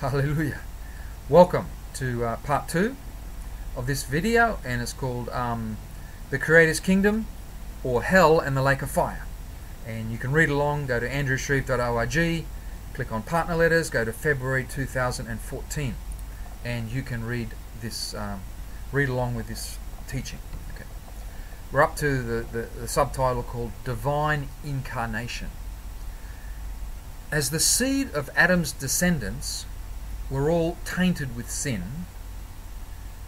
Hallelujah. Welcome to uh, part two of this video, and it's called um, The Creator's Kingdom or Hell and the Lake of Fire. And you can read along, go to andrewshreeve.org, click on partner letters, go to February 2014, and you can read this, um, read along with this teaching. Okay. We're up to the, the, the subtitle called Divine Incarnation. As the seed of Adam's descendants, we're all tainted with sin.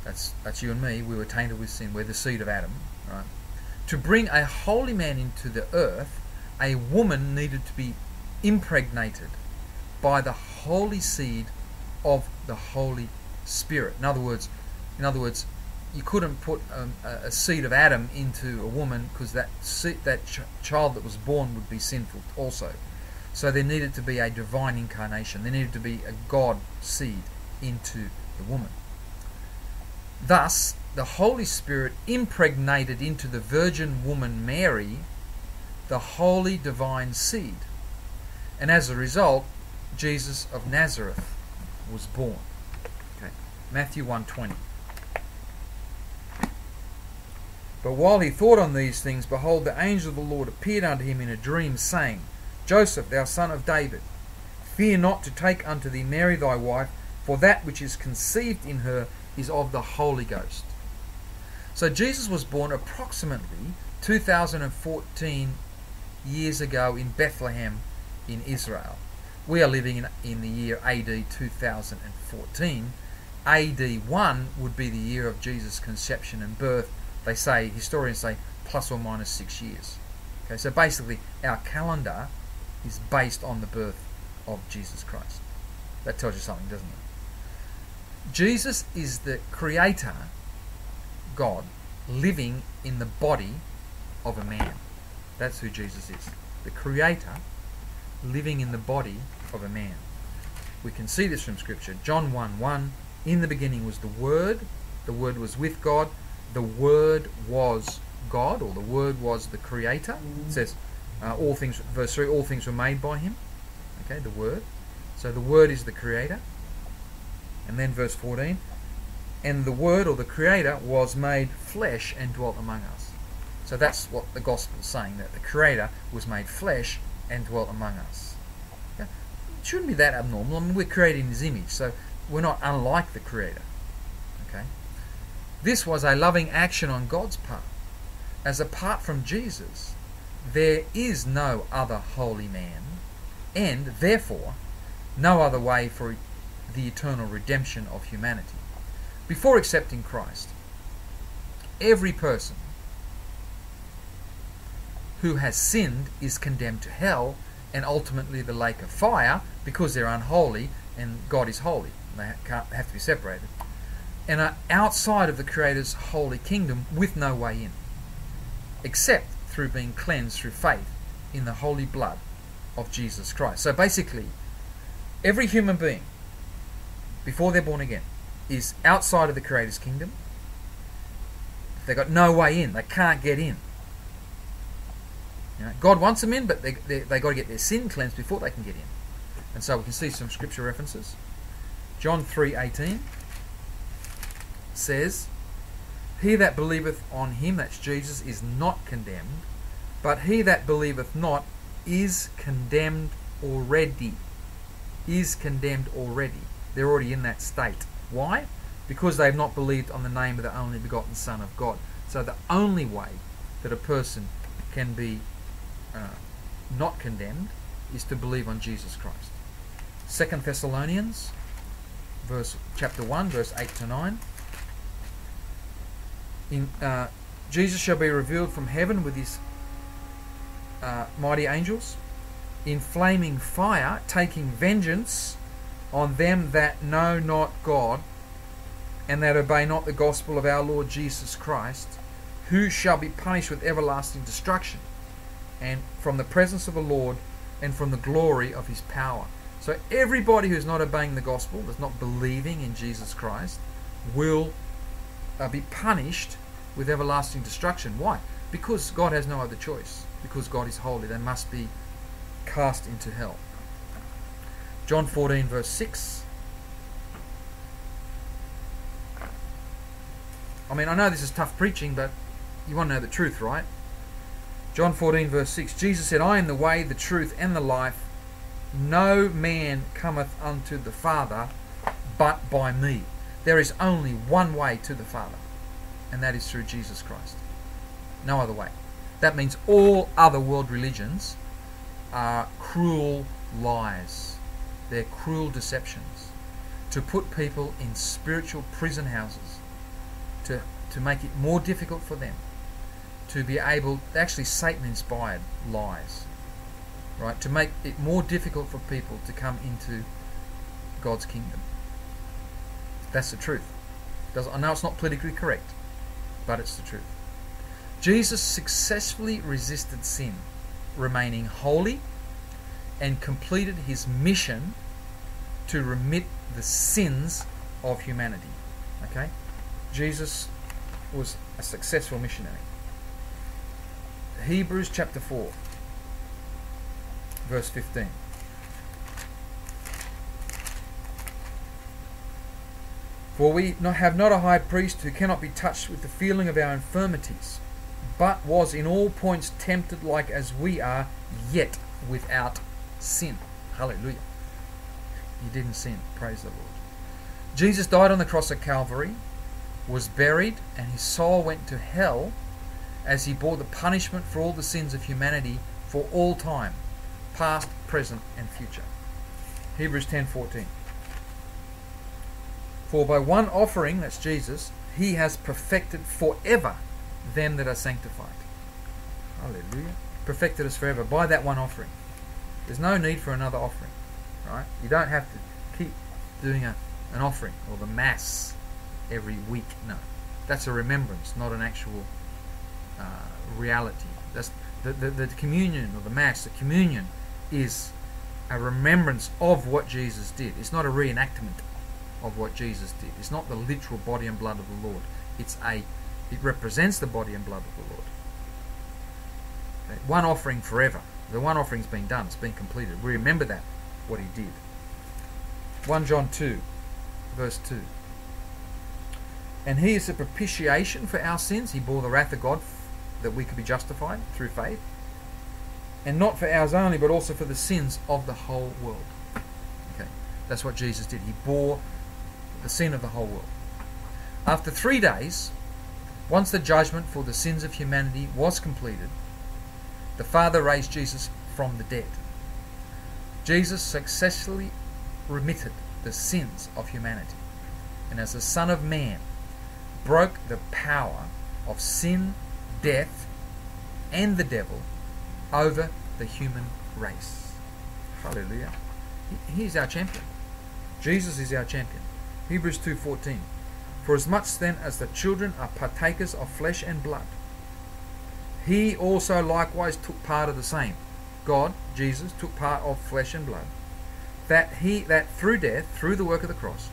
That's that's you and me. We were tainted with sin. We're the seed of Adam, right? To bring a holy man into the earth, a woman needed to be impregnated by the holy seed of the Holy Spirit. In other words, in other words, you couldn't put um, a, seed of Adam into a woman because that that ch- child that was born would be sinful also. So there needed to be a divine incarnation. There needed to be a God seed into the woman. Thus, the Holy Spirit impregnated into the virgin woman Mary the holy divine seed. And as a result, Jesus of Nazareth was born. Okay. Matthew 1:20. But while he thought on these things, behold, the angel of the Lord appeared unto him in a dream, saying, Joseph, thou son of David, fear not to take unto thee Mary thy wife, for that which is conceived in her is of the Holy Ghost. So Jesus was born approximately 2014 years ago in Bethlehem in Israel. We are living in, in the year AD 2014. AD 1 would be the year of Jesus' conception and birth. They say, historians say, plus or minus six years. Okay, so basically, our calendar is based on the birth of Jesus Christ. That tells you something, doesn't it? Jesus is the creator, God, living in the body of a man. That's who Jesus is. The creator living in the body of a man. We can see this from Scripture. John 1 1 In the beginning was the Word, the Word was with God, the Word was God, or the Word was the Creator. It says, uh, all things, verse 3, all things were made by him. Okay, the Word. So the Word is the Creator. And then verse 14, and the Word or the Creator was made flesh and dwelt among us. So that's what the gospel is saying, that the Creator was made flesh and dwelt among us. Okay? It shouldn't be that abnormal. I mean, we're created in His image, so we're not unlike the Creator. Okay? This was a loving action on God's part. As apart from Jesus, there is no other holy man, and therefore no other way for the eternal redemption of humanity. Before accepting Christ, every person who has sinned is condemned to hell and ultimately the lake of fire because they're unholy and God is holy. They can't, have to be separated. And are outside of the Creator's holy kingdom with no way in, except through being cleansed through faith in the holy blood of Jesus Christ. So basically, every human being, before they're born again, is outside of the Creator's kingdom. They've got no way in, they can't get in. You know, God wants them in, but they, they, they got to get their sin cleansed before they can get in. And so we can see some scripture references. John 3.18 says, he that believeth on him, that's Jesus, is not condemned, but he that believeth not is condemned already. Is condemned already. They're already in that state. Why? Because they've not believed on the name of the only begotten Son of God. So the only way that a person can be uh, not condemned is to believe on Jesus Christ. Second Thessalonians, verse chapter one, verse eight to nine in, uh, Jesus shall be revealed from heaven with his uh, mighty angels in flaming fire, taking vengeance on them that know not God and that obey not the gospel of our Lord Jesus Christ, who shall be punished with everlasting destruction, and from the presence of the Lord and from the glory of his power. So everybody who's not obeying the gospel, that's not believing in Jesus Christ, will uh, be punished with everlasting destruction. Why? Because God has no other choice. Because God is holy, they must be cast into hell. John 14, verse 6. I mean, I know this is tough preaching, but you want to know the truth, right? John 14, verse 6. Jesus said, I am the way, the truth, and the life. No man cometh unto the Father but by me. There is only one way to the Father, and that is through Jesus Christ. No other way. That means all other world religions are cruel lies. They're cruel deceptions to put people in spiritual prison houses, to, to make it more difficult for them to be able, actually Satan inspired lies, right? To make it more difficult for people to come into God's kingdom. That's the truth. I know it's not politically correct, but it's the truth. Jesus successfully resisted sin, remaining holy, and completed his mission to remit the sins of humanity. Okay? Jesus was a successful missionary. Hebrews chapter 4, verse 15. For we have not a high priest who cannot be touched with the feeling of our infirmities, but was in all points tempted like as we are, yet without sin. Hallelujah. He didn't sin. Praise the Lord. Jesus died on the cross at Calvary, was buried, and his soul went to hell as he bore the punishment for all the sins of humanity for all time, past, present, and future. Hebrews 10:14. For by one offering, that's Jesus, he has perfected forever them that are sanctified. Hallelujah. Perfected us forever by that one offering. There's no need for another offering. Right? You don't have to keep doing a, an offering or the mass every week. No. That's a remembrance, not an actual uh, reality. That's the, the, the communion or the mass, the communion is a remembrance of what Jesus did. It's not a reenactment of what Jesus did. It's not the literal body and blood of the Lord. It's a it represents the body and blood of the Lord. Okay? One offering forever. The one offering's been done, it's been completed. We remember that, what he did. 1 John 2, verse 2. And he is a propitiation for our sins. He bore the wrath of God that we could be justified through faith. And not for ours only, but also for the sins of the whole world. Okay, that's what Jesus did. He bore the sin of the whole world. After three days, once the judgment for the sins of humanity was completed, the Father raised Jesus from the dead. Jesus successfully remitted the sins of humanity, and as the Son of Man, broke the power of sin death, and the devil over the human race. Hallelujah. He, is our champion. Jesus is our champion. Hebrews 2:14. For as much then as the children are partakers of flesh and blood, he also likewise took part of the same. God, Jesus, took part of flesh and blood, that he that through death, through the work of the cross,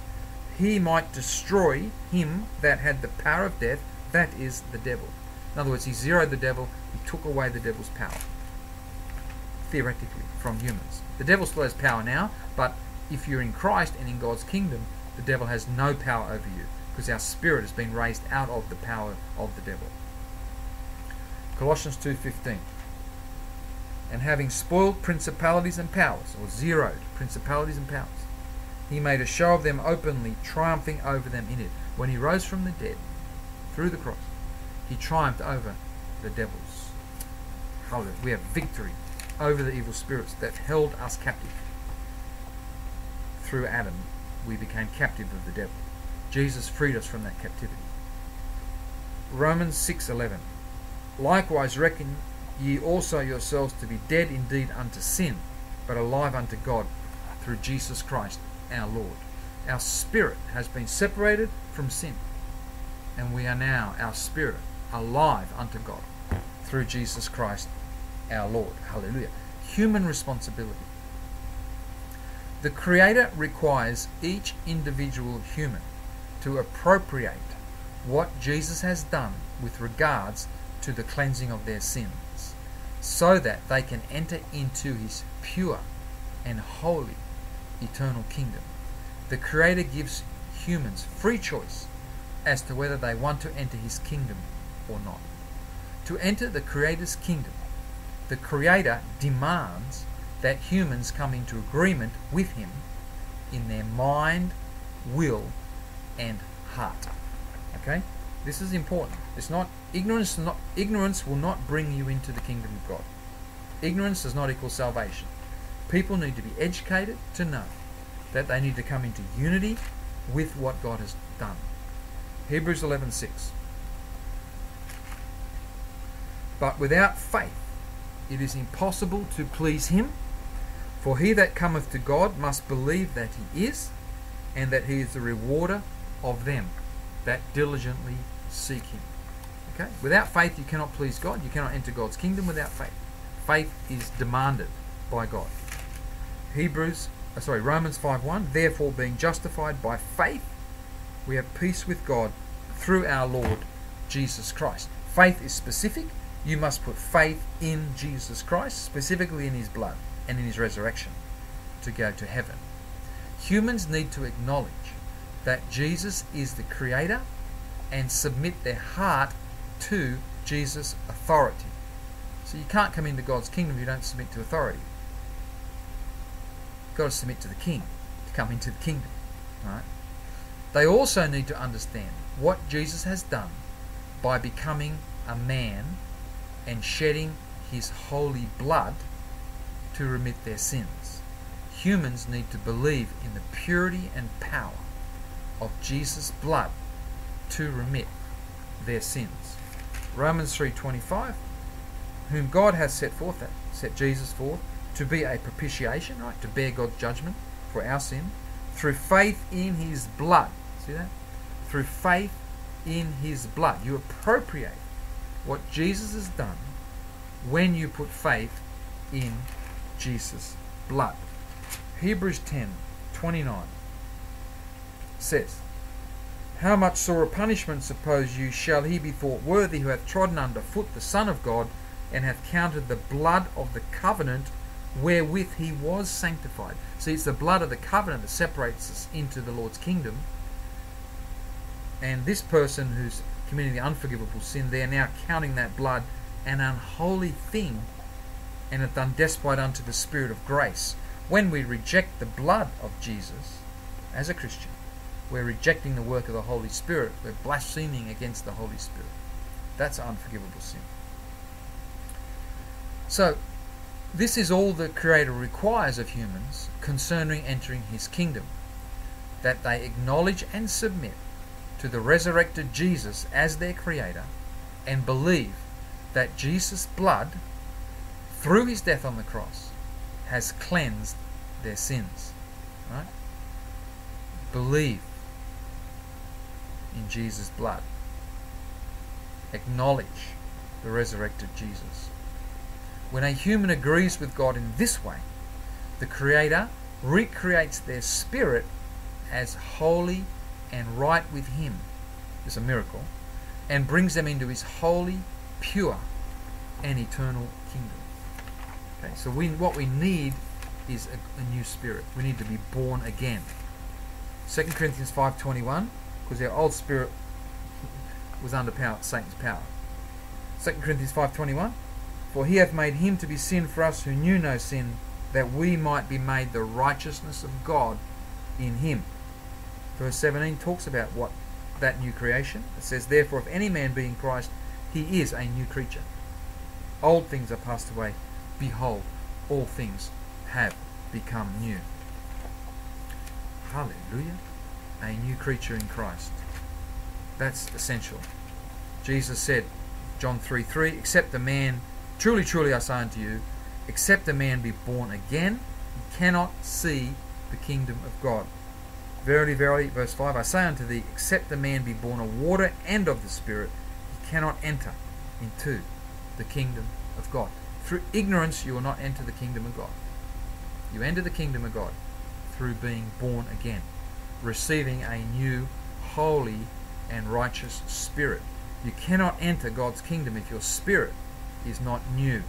he might destroy him that had the power of death, that is the devil in other words, he zeroed the devil, he took away the devil's power, theoretically, from humans. The devil still has power now, but if you're in Christ and in God's kingdom, the devil has no power over you because our spirit has been raised out of the power of the devil. Colossians 2:15 And having spoiled principalities and powers or zeroed principalities and powers he made a show of them openly triumphing over them in it when he rose from the dead through the cross he triumphed over the devils. Hallelujah. We have victory over the evil spirits that held us captive. Through Adam, we became captive of the devil. Jesus freed us from that captivity. Romans 6:11 Likewise reckon ye also yourselves to be dead indeed unto sin, but alive unto God through Jesus Christ our Lord. Our spirit has been separated from sin, and we are now, our spirit alive unto God through Jesus Christ our Lord. Hallelujah. Human responsibility. The Creator requires each individual human to appropriate what Jesus has done with regards to the cleansing of their sins so that they can enter into his pure and holy eternal kingdom. The Creator gives humans free choice as to whether they want to enter his kingdom or not. To enter the Creator's kingdom, the Creator demands that humans come into agreement with him in their mind, will, and heart. Okay? This is important. It's not ignorance not ignorance will not bring you into the kingdom of God. Ignorance does not equal salvation. People need to be educated to know that they need to come into unity with what God has done. Hebrews 11:6 But without faith it is impossible to please him for he that cometh to God must believe that he is and that he is the rewarder of them that diligently seek him. Okay? Without faith you cannot please God. You cannot enter God's kingdom without faith. Faith is demanded by God. Hebrews uh, sorry, Romans 5:1 Therefore being justified by faith we have peace with God through our Lord Jesus Christ. Faith is specific. You must put faith in Jesus Christ, specifically in his blood and in his resurrection to go to heaven. Humans need to acknowledge that Jesus is the creator and submit their heart to Jesus' authority. So you can't come into God's kingdom if you don't submit to authority. You've got to submit to the king to come into the kingdom. Right? They also need to understand what Jesus has done by becoming a man and shedding his holy blood to remit their sins. Humans need to believe in the purity and power of Jesus' blood to remit their sins. Romans 3:25 whom God has set forth that set Jesus forth to be a propitiation, right? To bear God's judgment for our sin through faith in his blood. See that? Through faith in his blood. You appropriate what Jesus has done when you put faith in Jesus' blood. Hebrews 10 29 says, How much sorer punishment, suppose you, shall he be thought worthy who hath trodden under foot the Son of God, and hath counted the blood of the covenant wherewith he was sanctified? See, it's the blood of the covenant that separates us into the Lord's kingdom. And this person who's committing the unforgivable sin, they're now counting that blood an unholy thing and hath done despite unto the Spirit of grace. When we reject the blood of Jesus as a Christian, we're rejecting the work of the Holy Spirit. We're blaspheming against the Holy Spirit. That's unforgivable sin. So, this is all the Creator requires of humans concerning entering His kingdom that they acknowledge and submit to the resurrected Jesus as their Creator and believe that Jesus' blood through his death on the cross, has cleansed their sins. Right? Believe in Jesus' blood. Acknowledge the resurrected Jesus. When a human agrees with God in this way, the Creator recreates their spirit as holy and right with Him. It's a miracle. And brings them into His holy, pure, and eternal kingdom. Okay, so we, what we need is a, a new spirit. We need to be born again. 2 Corinthians 5.21, because our old spirit was under power, Satan's power. 2 Corinthians 5.21, For he hath made him to be sin for us who knew no sin, that we might be made the righteousness of God in him. Verse 17 talks about what that new creation. It says, Therefore, if any man be in Christ, he is a new creature. Old things are passed away behold, all things have become new. Hallelujah. A new creature in Christ. That's essential. Jesus said, John 3 3, except the man, truly, truly I say unto you, except the man be born again, he cannot see the kingdom of God. Verily, verily, verse 5, I say unto thee, except the man be born of water and of the Spirit, he cannot enter into the kingdom of God. Through ignorance, you will not enter the kingdom of God. You enter the kingdom of God through being born again, receiving a new, holy, and righteous spirit. You cannot enter God's kingdom if your spirit is not new.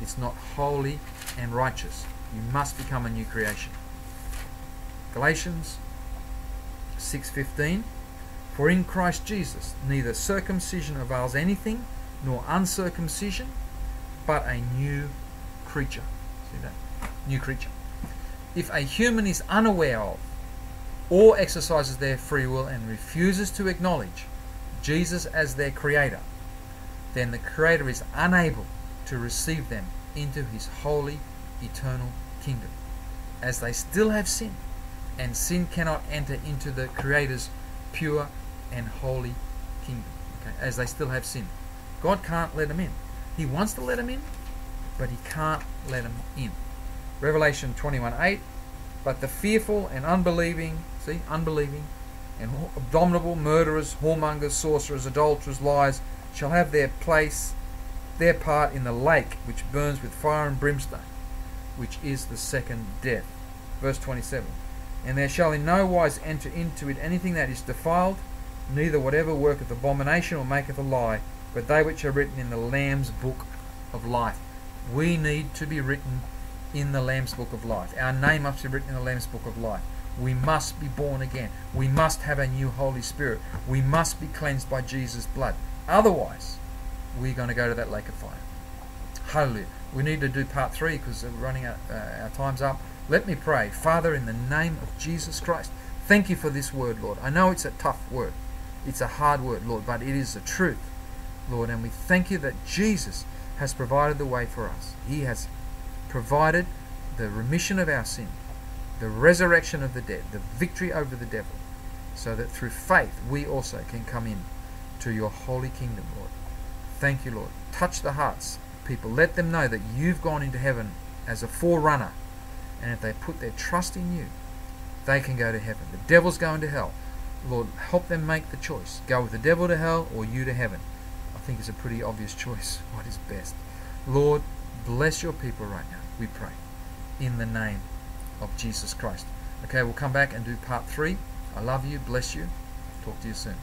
It's not holy and righteous. You must become a new creation. Galatians 6:15 For in Christ Jesus neither circumcision avails anything, nor uncircumcision, but a new creature. See that? New creature. If a human is unaware of or exercises their free will and refuses to acknowledge Jesus as their creator, then the creator is unable to receive them into his holy eternal kingdom as they still have sin and sin cannot enter into the creator's pure and holy kingdom okay as they still have sin god can't let them in he wants to let them in but he can't let them in. Revelation 21 8 but the fearful and unbelieving see unbelieving and abominable murderers whoremongers sorcerers adulterers liars shall have their place their part in the lake which burns with fire and brimstone which is the second death. Verse 27 and there shall in no wise enter into it anything that is defiled neither whatever worketh abomination or maketh a lie, but they which are written in the Lamb's book of life. We need to be written in the Lamb's book of life. Our name must be written in the Lamb's book of life. We must be born again. We must have a new Holy Spirit. We must be cleansed by Jesus' blood. Otherwise, we're going to go to that lake of fire. Hallelujah. We need to do part three because we're running out, uh, our time's up. Let me pray. Father, in the name of Jesus Christ, thank you for this word, Lord. I know it's a tough word. It's a hard word, Lord, but it is the truth, Lord. And we thank you that Jesus has provided the way for us. He has provided the remission of our sin, the resurrection of the dead, the victory over the devil, so that through faith we also can come in to your holy kingdom, Lord. Thank you, Lord. Touch the hearts of people. Let them know that you've gone into heaven as a forerunner. And if they put their trust in you, they can go to heaven. The devil's going to hell. Lord, help them make the choice. Go with the devil to hell or you to heaven. I think it's a pretty obvious choice. What is best? Lord, bless your people right now, we pray. In the name of Jesus Christ. Okay, we'll come back and do part three. I love you. Bless you. Talk to you soon.